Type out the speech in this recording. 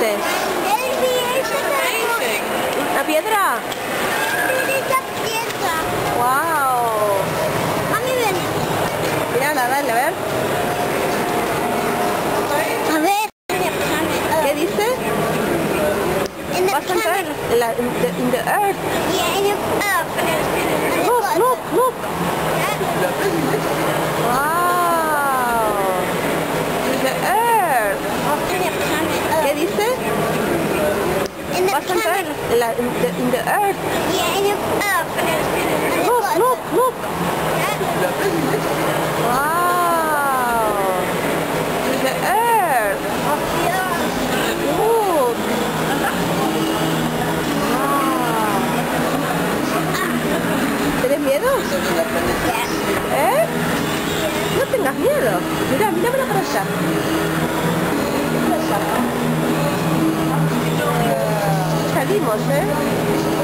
pusiste? ¿Una piedra? ¡Wow! Mami, dale, a ver. A ver. ¿Qué dice? En la... In the earth. La in the, in earth. Yeah, in the uh, Look, look, look. Wow. In earth. Wow. ¿Tienes miedo? ¿Eh? No tengas miedo. Mira, míramela para allá. Para allá. Salimos, ¿eh?